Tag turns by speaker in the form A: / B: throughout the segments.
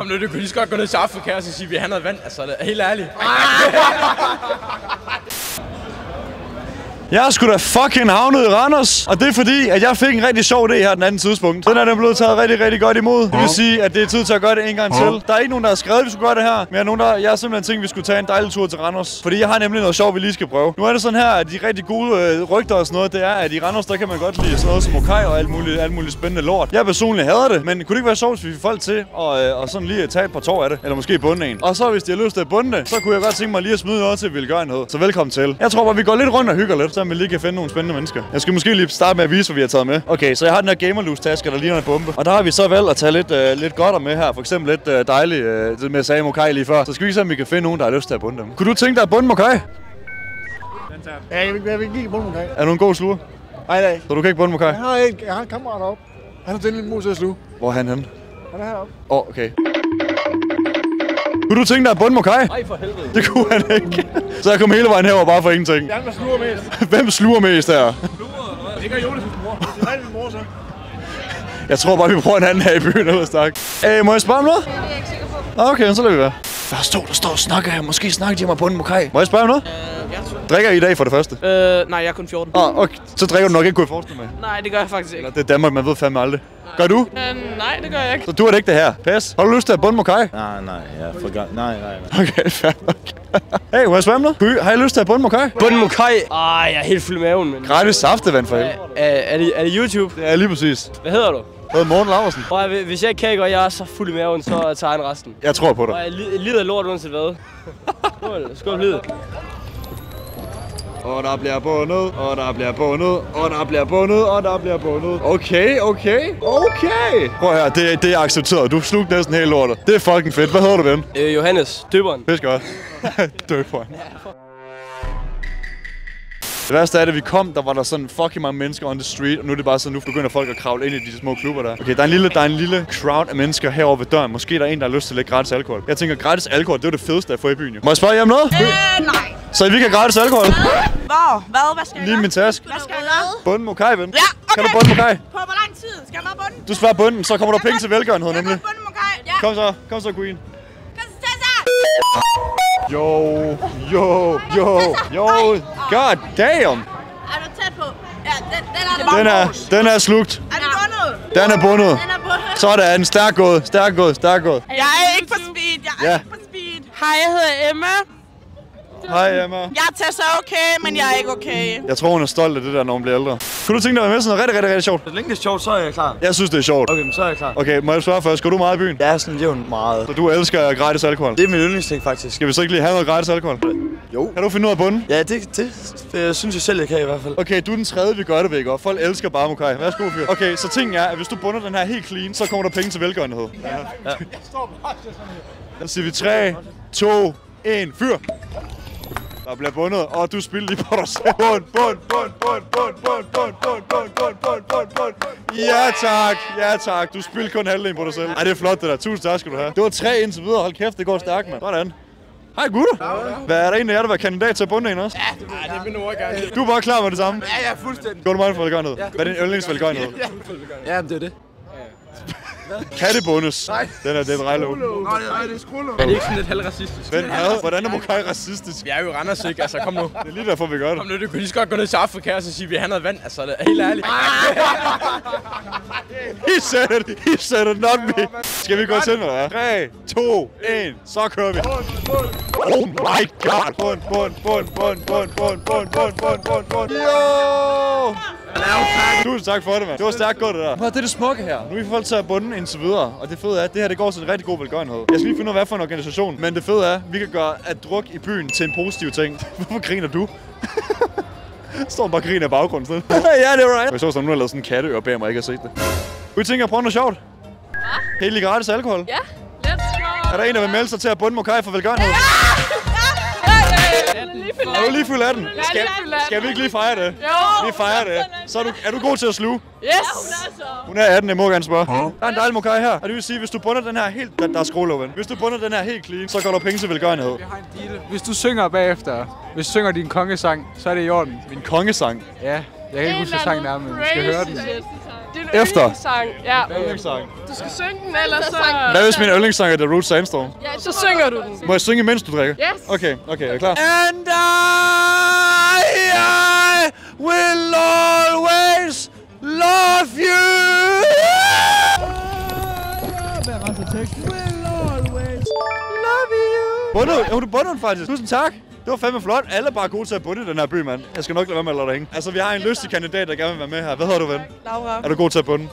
A: Kom nu, du kunne lige så godt gå ned til Afrika og så sige, at vi har noget vand. Altså, helt ærligt.
B: Jeg er sgu da fucking havnet i Randers, og det er fordi, at jeg fik en rigtig sjov idé her den anden tidspunkt. Den er den blevet taget rigtig, rigtig godt imod. Det vil sige, at det er tid til at gøre det en gang til. Der er ikke nogen, der har skrevet, at vi skulle gøre det her, men jeg er, nogen, der, jeg har simpelthen tænkt, at vi skulle tage en dejlig tur til Randers. Fordi jeg har nemlig noget sjovt, vi lige skal prøve. Nu er det sådan her, at de rigtig gode øh, rygter og sådan noget, det er, at i Randers, der kan man godt lide sådan noget som okay og alt muligt, alt muligt spændende lort. Jeg personligt hader det, men kunne det ikke være sjovt, hvis vi fik folk til at, øh, og sådan lige tage et par tår af det? Eller måske bunde en. Og så hvis de har lyst til at bunde det, så kunne jeg godt tænke mig lige at smide noget til, at vi vil gøre noget. Så velkommen til. Jeg tror bare, vi går lidt rundt og hygger lidt, så vi lige kan finde nogle spændende mennesker. Jeg skal måske lige starte med at vise, hvad vi har taget med. Okay, så jeg har den her gamerlus taske der ligner en bombe. Og der har vi så valgt at tage lidt, øh, lidt godt med her. For eksempel lidt øh, dejligt, øh, det med sagde Mokai lige før. Så skal vi se, om vi kan finde nogen, der har lyst til at bunde dem. Kunne du tænke dig at bunde Mokai?
C: Ja, jeg vil, jeg vil ikke på Mokai.
B: Er du en god sluger?
C: Nej, nej.
B: Så du kan ikke bunde Mokai?
C: Jeg har en, jeg har en kammerat op. Han har den lille mus til at sluge.
B: Hvor er han henne?
C: Han er heroppe.
B: Åh, oh, okay. Kunne du tænke dig at bunde Mokai?
A: Nej, for helvede.
B: Det kunne han ikke. Så jeg kom hele vejen herover bare for ingenting.
C: Det er ham, der sluger mest.
B: Hvem sluger mest her?
C: Det gør Jonas' mor. Det er min mor, så.
B: Jeg tror bare, vi prøver en anden her i byen, eller stak. Øh, må jeg spørge om noget? Det er jeg ikke sikker på. Okay, så lader vi være. Hvad står der står og snakker her? Måske snakker de om at bunde Mokai. Må jeg spørge om noget?
A: Ja.
B: Drikker I i dag for det første?
A: Øh, nej, jeg er kun 14.
B: Åh, oh, okay. Så drikker du nok ikke, kunne jeg forestille mig.
A: Nej, det gør jeg faktisk ikke.
B: Eller det er Danmark, man ved fandme aldrig. Gør du?
A: Øh, nej, det gør jeg ikke.
B: Så du er det ikke det her. Pas. Har du lyst til at bunde Mokai?
D: Nej, nej, jeg forgot. Nej, nej, nej.
B: Okay, fair nok. Hey, noget? Kunne I- Har I lyst til at bunde Mokai?
A: Bunden Mokai. Ej, jeg er helt fuld i maven, men...
B: Gratis saftevand for helvede.
A: Er, er, det, er det YouTube?
B: Det er lige præcis.
A: Hvad hedder du?
B: Hedder Morten Laversen.
A: Prøv, hvis jeg ikke kan, og jeg er så fuld i maven, så tager han resten.
B: Jeg tror på dig.
A: Og jeg li- lider lort uanset hvad. Skål, skål livet.
B: Og der bliver bundet, og der bliver bundet, og der bliver bundet, og der bliver bundet. Okay, okay, okay. Prøv her, det, det er accepteret. Du slugte næsten hele lortet. Det er fucking fedt. Hvad hedder du, ven?
A: Øh, Johannes, døberen.
B: Det skal godt. Døberen. Det værste er, at vi kom, der var der sådan fucking mange mennesker on the street, og nu er det bare sådan, nu begynder folk at kravle ind i de små klubber der. Okay, der er en lille, der er en lille crowd af mennesker herovre ved døren. Måske der er en, der har lyst til at lægge gratis alkohol. Jeg tænker, gratis alkohol, det er det fedeste at få i byen. Jo. Må jeg spørge jer om noget?
E: Øh, nej.
B: Så I vil ikke have gratis alkohol?
E: Hvor? Hvad? Hvad skal jeg
B: Lige min taske.
E: Hvad skal jeg gøre?
B: Bunden Mokai, ven.
E: Ja, okay.
B: Kan du bunde Mokai?
E: På hvor lang tid? Skal jeg bare bunde?
B: Du svarer bunden, så kommer der penge til velgørenhed,
E: Jeg
B: nemlig.
E: kan bunde Mokai. Ja.
B: Kom så, kom så, Queen.
E: Kom så, Tessa!
B: Jo, jo, jo, jo. God damn.
E: Er du tæt på? Ja, den, den er
B: Den er, den er slugt.
E: Er du bundet?
B: Den er bundet.
E: Den er bundet.
B: Sådan, stærk gået, stærk gået, stærk gået.
E: Jeg er ikke på speed. Jeg er
B: Ja.
E: ikke på speed. Hej, jeg hedder Emma.
B: Hej, Emma.
E: Jeg er Tessa okay, men jeg er ikke okay.
B: Jeg tror, hun er stolt af det der, når hun bliver ældre. Kunne du tænke dig at være med sådan noget rigtig, rigtig, rigtig sjovt?
D: Så længe det er sjovt, så er jeg klar.
B: Jeg synes, det er sjovt.
D: Okay, men så er jeg klar.
B: Okay, må jeg svare først? Går du meget i byen?
D: Jeg er sådan jævnt meget.
B: Så du elsker gratis alkohol?
D: Det er min yndlingsting, faktisk.
B: Skal vi så ikke lige have noget gratis alkohol?
D: Jo.
B: Kan du finde ud af bunden?
D: Ja, det, det, det synes jeg selv, jeg kan i hvert fald.
B: Okay, du er den tredje, vi gør det ved? Og Folk elsker bare Mokai. Værsgo, fyr. Okay, så tingen er, at hvis du bunder den her helt clean, så kommer der penge til velgørenhed. Ja. ja. Så siger vi 3, 2, 1, fyr! Der bliver bundet, og du spiller lige på dig selv. Bund, bund, bund, bund, bund, bund, bund, bund, bund, bund, bund, bund, bund, bund. Ja tak, ja tak. Du spiller kun halvdelen på dig selv. Ej, det er flot det der. Tusind tak skal du have. Det var tre indtil videre. Hold kæft, det går stærkt, mand. Sådan. Hej gutter. Hvad er der en af jer, der vil være kandidat til at bunde en også? Ja,
A: det vil nu ikke gerne.
B: du er bare klar med det samme.
D: Ja, ja, fuldstændig.
B: Går du meget for velgørenhed? Hvad er din yndlingsvelgørenhed?
D: Ja, det er det.
B: Bundes? Nej. Den er den rejlov.
D: Nej, nej, det er skruller.
A: Er det ikke sådan lidt halvracistisk?
B: Men hvad? Hvordan er Mokai racistisk?
A: Vi er jo i Randers, ikke? Altså, kom nu.
B: Det er lige derfor, vi gør det.
A: Kom nu, du kunne lige så godt gå ned til Afrika og så sige, at vi har noget vand. Altså, det er helt ærligt.
B: He said it. He said it, not me. Skal vi gå til eller hvad? 3, 2, 1. Så kører vi. Oh my god. Bund, bund, bund, bund, bund, bund, bund, bund, bund, bund, bund. Jo! Tusind tak for det, mand. Det var stærkt godt, det der. Prøv, det er det smukke her. Nu er vi folk til at bunde indtil videre. Og det fede er, at det her det går til en rigtig god velgørenhed. Jeg skal lige finde ud af, hvad for en organisation. Men det fede er, at vi kan gøre at druk i byen til en positiv ting. Hvorfor griner du? Står bare og griner i baggrunden sådan. ja, det er right. Jeg så sådan, nu har lavet sådan en katteør bag mig, jeg ikke har set det. Kunne I tænke jer at prøve noget sjovt? Hvad? Helt gratis alkohol?
F: Ja, let's go.
B: Er der en, der vil melde sig til at bunde Mokai for velgørenhed? Er du lige fuld af den? Skal, skal vi ikke lige fejre det?
F: Jo.
B: Vi fejrer det. Så er du, er du god til at sluge?
F: Yes.
B: Hun er 18, jeg må gerne spørge. Der er en dejlig Mokai her. Og det vil sige, hvis du bunder den her helt... Der, der er skruelov, ven. Hvis du bunder den her helt clean, så går der penge til velgørenhed.
G: Jeg har en deal. Hvis du synger bagefter, hvis du synger din kongesang, så er det i orden.
B: Min kongesang.
G: Ja, jeg kan ikke huske, hvad sangen er, men vi skal høre den.
F: Din
B: Efter.
F: yndlingssang. Ja.
B: Yndlingssang.
F: Du skal synge den, ellers så...
B: Hvad hvis min yndlingssang er The Root Sandstorm?
F: Ja, så synger du den.
B: Må jeg synge, mens du drikker?
F: Yes.
B: Okay, okay, er du klar? And I, I will always love you. Bundet, ja, hun er bundet faktisk. Tusind tak. Det var fandme flot. Alle er bare gode til at bunde i den her by, mand. Jeg skal nok lade være med at lade dig hænge. Altså, vi har en lystig kandidat, der gerne vil være med her. Hvad hedder du, ven?
E: Laura,
B: Er du god til at bunde?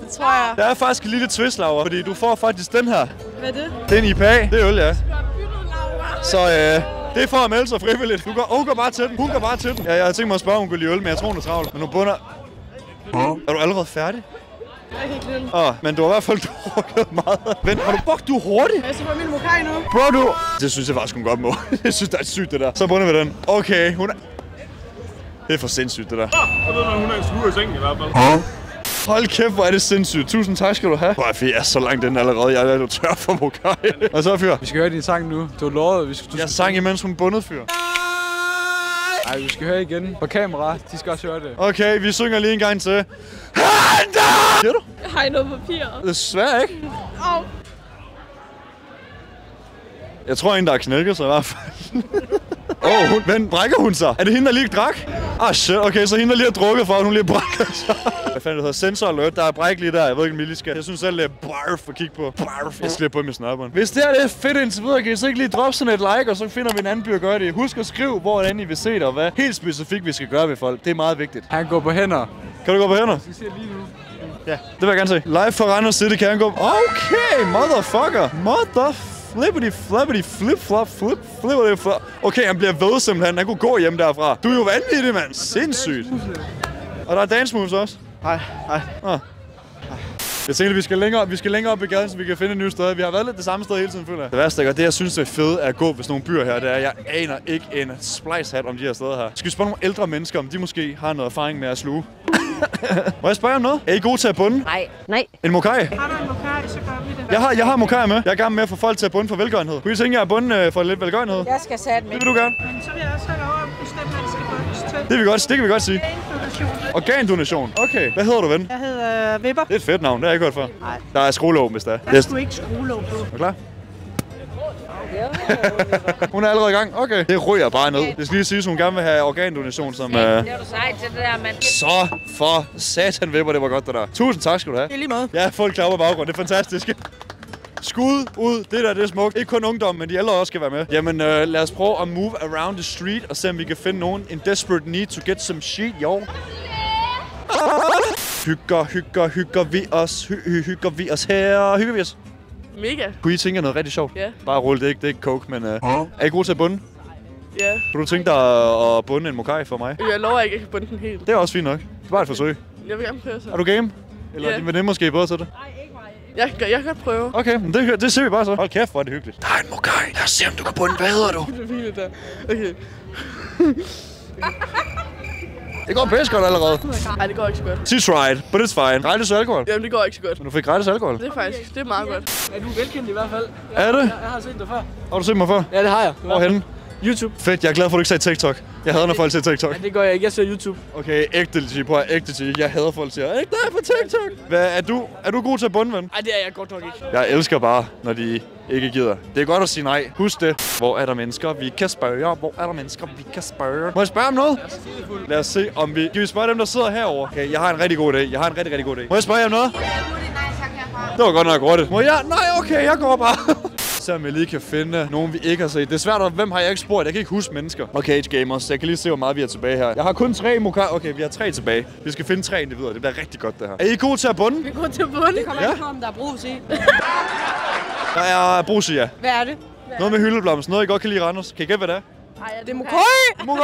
E: det tror jeg.
B: Der er faktisk en lille twist, Laura, fordi du får faktisk den her.
E: Hvad er det?
B: Det er en IPA. Det er øl, ja. Så øh, det er for at melde sig frivilligt. Du går, hun går bare til den. Hun går bare til den. Ja, jeg har tænkt mig at spørge, om hun kunne lide øl, men jeg tror, hun er travlt. Men hun bunder... Er du allerede færdig? Åh, oh, men du har i hvert fald drukket meget. Vent, har du brugt du hurtigt?
E: Jeg skal få min mokai nu.
B: Bro, du... Det synes jeg faktisk, hun godt må. jeg synes, det er sygt, det der. Så bunder vi den. Okay, hun er... Det er for sindssygt, det der.
C: Jeg ved, at hun er en sluger i sengen i hvert fald.
B: Hold kæft, hvor er det sindssygt. Tusind tak skal du have. Hvor er er så langt den allerede. Jeg er jo tør for mokai. Og så, fyr.
G: Vi skal høre din sang nu. Du at vi skal... Du
B: Jeg sang imens hun bundet, fyr.
G: Ej, vi skal høre igen. På kamera. De skal også høre det.
B: Okay, vi synger lige en gang til. Handa! Siger du?
F: Har I noget papir?
B: Desværre ikke.
F: Au.
B: Jeg tror, en der har knækket sig i hvert fald. Åh, oh, hun, men brækker hun sig? Er det hende, der lige drak? Ah shit, okay, så hende, der lige har drukket for, at hun lige har brækket sig. Hvad fanden det hedder? Sensor alert, der er bræk lige der. Jeg ved ikke, om skal. Jeg synes selv, det er barf at kigge på. Barf. Jeg skal lige på med snapperen. Hvis det her det er fedt indtil videre, kan I så ikke lige droppe sådan et like, og så finder vi en anden by at gøre det. Husk at skrive, hvordan I vil se det, og hvad helt specifikt vi skal gøre ved folk. Det er meget vigtigt.
G: Han går på hænder.
B: Kan du gå på hænder?
G: Vi ser lige nu.
B: Ja, det vil jeg gerne se. Live fra Randers City gå. Okay, motherfucker. Mother flippity flappity flip flop flip flippity flop. Okay, han bliver ved simpelthen. Han kunne gå hjem derfra. Du er jo vanvittig, mand. Sindssygt. Og der er dance moves også.
C: Hej, hej.
B: Ah. Jeg tænker, vi skal længere, vi skal længere op i gaden, så vi kan finde et nyt sted. Vi har været lidt det samme sted hele tiden, føler jeg. Det værste, og det jeg synes er fedt at gå ved sådan nogle byer her, det er, at jeg aner ikke en splice hat om de her steder her. Skal vi spørge nogle ældre mennesker, om de måske har noget erfaring med at sluge? Må jeg spørge om noget? Er I gode til at bunde?
H: Nej. Nej.
B: En mokai?
E: Har du en mokai, så gør vi det.
B: Jeg har, jeg har mokai med. Jeg er gang med at få folk til at bunde for velgørenhed. Kunne I tænke jer at bunde øh, for lidt velgørenhed?
H: Jeg skal sætte
B: Det
H: med.
B: vil du gerne.
E: Men så vil jeg også have lov at bestemme, hvad det skal bundes til.
B: Det, vil vi godt, det kan vi godt sige.
E: Organdonation.
B: Organdonation. Okay. Hvad hedder du, ven?
E: Jeg hedder Vipper.
B: Det er et fedt navn. Det har jeg ikke hørt før.
E: Nej.
B: Der er skruelåg, hvis der er.
E: Der er
B: Yes.
E: sgu ikke skruelåg på.
B: Er du klar? hun er allerede i gang. Okay. Det ryger bare ned. Det skal lige sige, at hun gerne vil have organdonation som... Øh...
H: Det er du sej til det der, mand.
B: Så for satan vipper, det var godt det der. Tusind tak skal du have.
E: I lige måde.
B: Ja, folk klapper baggrund. Det er fantastisk. Skud ud. Det der, det er smukt. Ikke kun ungdom, men de ældre også skal være med. Jamen, øh, lad os prøve at move around the street og se, om vi kan finde nogen in desperate need to get some shit, jo. Hygger, hygger, hygger vi os. Hy, hy, hygger vi os her. Hygger vi os.
F: Mega.
B: Kunne I tænke noget rigtig sjovt?
F: Ja.
B: Bare rulle, det ikke, det er ikke coke, men... Øh, er I gode til at bunde?
F: Ja.
B: Kunne du tænke dig at, bunde en mokai for mig?
F: Jeg lover ikke, at jeg kan bunde den helt.
B: Det er også fint nok. Det er bare et forsøg.
F: Jeg vil gerne prøve så.
B: Er du game? Eller er din veninde måske bedre til det?
F: Jeg, kan- jeg kan godt prøve.
B: Okay, men det, det ser vi bare så. Hold kæft, hvor er det hyggeligt. Der er en mokai. Lad os se, om du kan bunde. Hvad hedder du?
F: Det er fint, der. Okay.
B: Det går pæst godt allerede.
F: Ej, det går ikke så godt.
B: She tried, but it's fine. Gratis alkohol.
F: Jamen, det går ikke så godt.
B: Men du fik gratis alkohol.
F: Det er faktisk, det er meget godt.
G: Er du velkendt i hvert fald?
B: Er det?
G: Jeg har set dig før.
B: Har du set mig før?
G: Ja, det har jeg.
B: Hvorhenne?
G: YouTube.
B: Fedt, jeg er glad for, at du ikke sagde TikTok. Jeg hader, når folk siger TikTok.
G: Ja, det gør jeg ikke. Jeg ser YouTube.
B: Okay, ægte G. Prøv at ægte G. Jeg hader folk siger, ikke dig på TikTok. Hvad, er, du, er du god til at bunde, ven?
G: Ej, det er jeg godt nok ikke.
B: Jeg elsker bare, når de ikke gider. Det er godt at sige nej. Husk det. Hvor er der mennesker, vi kan spørge? Hvor er der mennesker, vi kan spørge? Må jeg spørge om noget? Lad os se, om vi... Kan vi spørge dem, der sidder herovre? Okay, jeg har en rigtig god idé. Jeg har en rigtig, rigtig god idé. Må jeg spørge jer om noget? Det var godt nok hurtigt. Må jeg? Nej, okay, jeg går bare. Se om jeg lige kan finde nogen, vi ikke har set. Det er svært, at hvem har jeg ikke spurgt? Jeg kan ikke huske mennesker. Okay, gamers. Jeg kan lige se, hvor meget vi har tilbage her. Jeg har kun tre mokai. Okay, vi har tre tilbage. Vi skal finde tre individer. Det bliver rigtig godt, det her. Er I gode til at bunde?
F: Vi går til bunde. Det
H: Kommer
B: Ja.
H: ikke på, om der er brus i.
B: Der er brus i, ja.
H: Hvad er det?
B: Noget med hyldeblomst. Noget, I godt kan lide, Randers. Kan I gætte, hvad det er?
F: Ej, det er mokoi.
B: Mokai!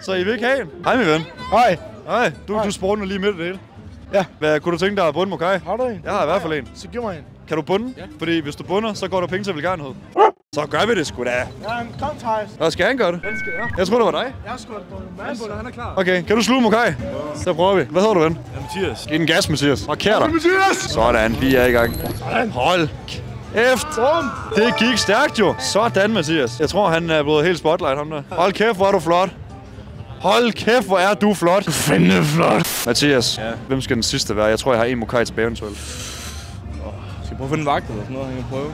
B: Så I vil ikke have en? Hej, min ven. Hej. Hej. Du, du spurgte lige midt i det hele.
C: Ja.
B: Hvad, kunne du tænke dig at bunde Mokai?
C: Har du en?
B: Jeg har i hvert fald en.
C: Så giv mig en.
B: Kan du bunde? Ja. Fordi hvis du bunder, så går der penge til velgørenhed. Så gør vi det sgu da.
C: Ja, en kom, Thijs.
B: Nå, skal han gøre det?
C: Den skal jeg.
B: Jeg tror, det var dig.
C: Jeg på en masse.
G: Han er klar.
B: Okay, kan du sluge Mokai? Så prøver vi. Hvad hedder du, ven?
C: Mathias.
B: Giv den gas, Mathias. Marker dig.
C: Mathias!
B: Sådan, vi er i gang. Hold kæft.
C: Bum!
B: Det gik stærkt jo. Sådan, Mathias. Jeg tror, han er blevet helt spotlight, ham der. Hold kæft, hvor er du flot. Hold kæft, hvor er du flot. Du fandme flot.
A: Mathias, ja. hvem skal den sidste være? Jeg tror, jeg har en Mokai tilbage eventuelt.
I: Skal prøve at finde en vagt eller sådan noget, han kan prøve?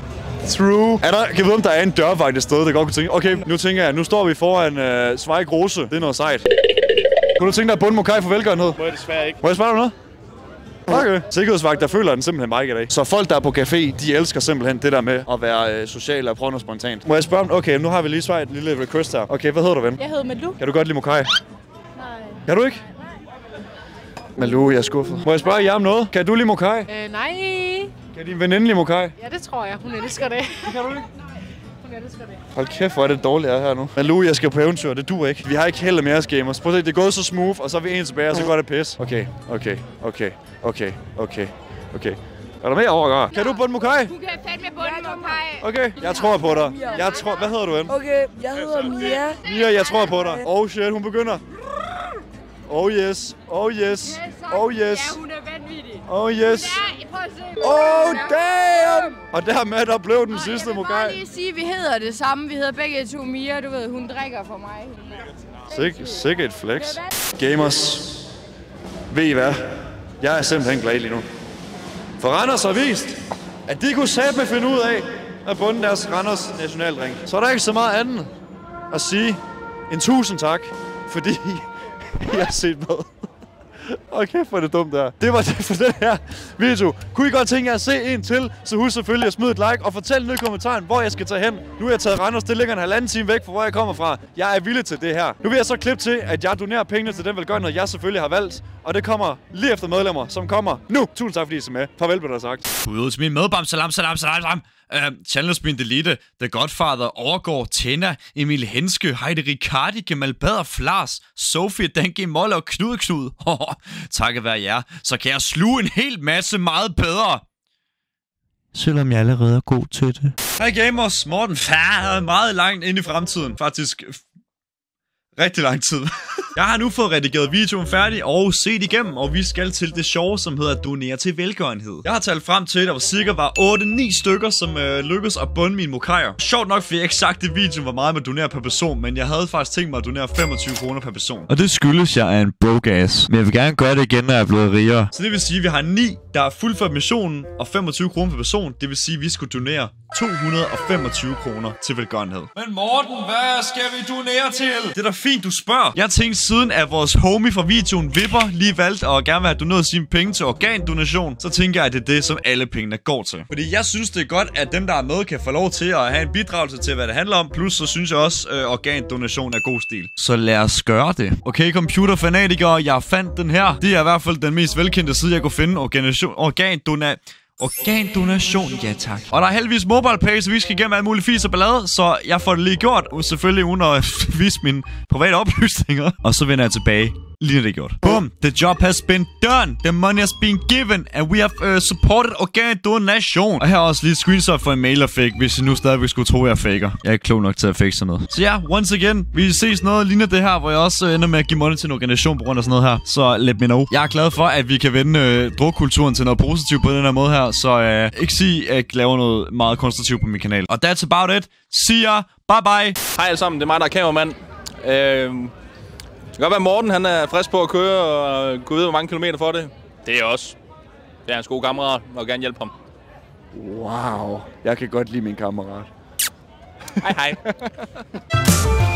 A: True. Er der, kan jeg vide, om der er en dørvagt et sted, der godt kunne tænke? Okay, nu tænker jeg, nu står vi foran øh, Zweig Rose. Det er noget sejt. Kunne du tænke dig at bunde Mokai for velgørenhed?
J: Må jeg desværre ikke.
A: Må jeg spørge dig noget? Okay. Sikkerhedsvagt, der føler den simpelthen bare ikke i dag. Så folk, der er på café, de elsker simpelthen det der med at være øh, social og prøve noget spontant. Må jeg spørge dem? Okay, nu har vi lige svaret et lille request her. Okay, hvad hedder du, ven?
K: Jeg hedder Malou.
A: Kan du godt lide Mokai?
K: Nej.
A: Kan du ikke? Malou, jeg er skuffet. Må jeg spørge jer om noget? Kan du lide Mokai?
K: Øh, nej.
A: Kan din veninde lide Mokai?
K: Ja, det tror jeg. Hun elsker det.
A: Kan du ikke?
K: Hun elsker det.
A: Hold kæft, hvor er det dårligt er her nu. Malou, jeg skal på eventyr. Det dur ikke. Vi har ikke held med os gamers. Prøv at se, det er gået så smooth, og så er vi en tilbage, og så går det pis. Okay, okay, okay, okay, okay, okay. Er der mere over at gøre? Kan du bunde Mokai?
G: Du kan fandme bunde Mokai.
A: Okay, jeg tror på dig. Jeg tror... Hvad hedder du, ven?
L: Okay, jeg hedder Mia.
A: Mia, jeg tror på dig. Oh shit, hun begynder. Oh yes, oh yes, oh yes,
G: Ja, hun er vanvittig.
A: Oh yes. Oh damn! Og dermed der blev den sidste
K: Jeg vil
A: Mokai.
K: lige sige, at vi hedder det samme. Vi hedder begge to Mia. Du ved, hun drikker for mig.
A: Sik, sikkert et flex. Gamers, ved I hvad? Jeg er simpelthen glad lige nu. For Randers har vist, at de kunne satme finde ud af at bunde deres Randers nationaldrink. Så er der ikke så meget andet at sige en tusind tak, fordi jeg har set med. Okay, for det dumt der. Det var det for den her video. Kunne I godt tænke jer at se en til, så husk selvfølgelig at smide et like og fortæl ned i kommentaren, hvor jeg skal tage hen. Nu er jeg taget Randers, det ligger en halvanden time væk fra, hvor jeg kommer fra. Jeg er villig til det her. Nu vil jeg så klippe til, at jeg donerer pengene til den velgørenhed, jeg selvfølgelig har valgt. Og det kommer lige efter medlemmer, som kommer nu. Tusind tak, fordi I er med. Farvel, blev der sagt.
B: Ud til min medbam, salam, salam, salam, salam. Uh, Chandler's Been Delete, The Godfather, Overgård, Tena, Emil Henske, Heidi Ricardi, Gemal Bader, Flars, Sofie, Danke, Molle og Knud Knud. Takket være jer, så kan jeg sluge en hel masse meget bedre. Selvom jeg allerede er god til det. Hej gamers, Morten Fær meget langt ind i fremtiden. Faktisk rigtig lang tid. jeg har nu fået redigeret videoen færdig og set igennem, og vi skal til det sjove, som hedder donere til velgørenhed. Jeg har talt frem til, at der var cirka var 8-9 stykker, som øh, lykkedes at bunde mine mokajer. Sjovt nok fik jeg ikke sagt i videoen, hvor meget man donerer per person, men jeg havde faktisk tænkt mig at donere 25 kroner per person. Og det skyldes, jeg er en broke ass. Men jeg vil gerne gøre det igen, når jeg er blevet rigere. Så det vil sige, at vi har 9, der er fuldført missionen, og 25 kroner per person. Det vil sige, at vi skulle donere 225 kroner til velgørenhed. Men Morten, hvad skal vi donere til? Det er da fint, du spørger. Jeg tænkte siden, at vores homie fra videoen Vipper lige valgte at gerne vil have doneret sine penge til organdonation, så tænker jeg, at det er det, som alle pengene går til. Fordi jeg synes, det er godt, at dem, der er med, kan få lov til at have en bidragelse til, hvad det handler om. Plus, så synes jeg også, at organdonation er god stil. Så lad os gøre det. Okay, computerfanatikere, jeg fandt den her. Det er i hvert fald den mest velkendte side, jeg kunne finde. Organation, organdona Organdonation, ja tak. Og der er heldigvis mobile pay, så vi skal igennem alt muligt fis og ballade, så jeg får det lige gjort. Selvfølgelig uden at vise mine private oplysninger. Og så vender jeg tilbage lige det gjort. Boom! The job has been done. The money has been given. And we have uh, supported organdonation. Og her er også lige et screenshot for en mail, jeg fik, hvis I nu stadigvæk skulle tro, jeg faker. Jeg er ikke klog nok til at fake sådan noget. Så ja, once again, vi ses noget lignende det her, hvor jeg også uh, ender med at give money til en organisation på grund af sådan noget her. Så let me know. Jeg er glad for, at vi kan vende øh, uh, drukkulturen til noget positivt på den her måde her. Så uh, ikke sige, at jeg laver noget meget konstruktivt på min kanal. Og that's about it. See ya. Bye bye.
I: Hej alle sammen, det er mig, der er kameramand. Øh, kan godt være, Morten han er frisk på at køre, og gå ved, hvor mange kilometer for det. Det er jeg også. Det er hans gode kammerat, og gerne hjælpe ham.
A: Wow. Jeg kan godt lide min kammerat.
I: Hej hej.